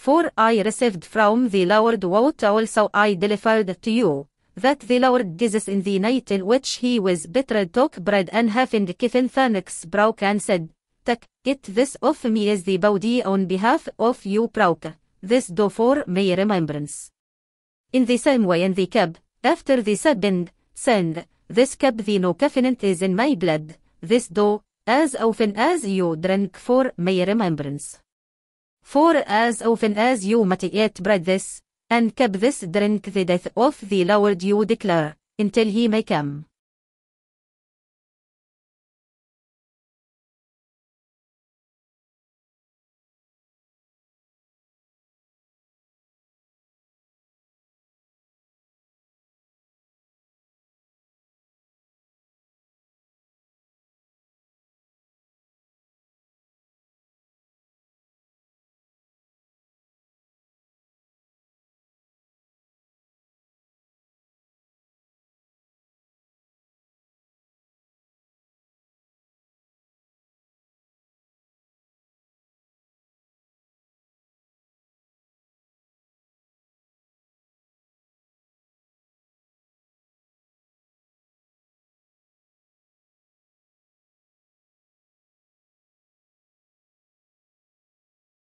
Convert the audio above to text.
For I received from the Lord what also I delivered to you, that the Lord Jesus in the night in which he was betrayed took bread and having given thanks broke and said, Take, it this of me is the body on behalf of you broke, this do for my remembrance. In the same way in the cup, after the second, send, this cup the new covenant is in my blood, this do, as often as you drink for my remembrance. For as often as you eat bread this, and cup this drink the death of the Lord you declare, until he may come.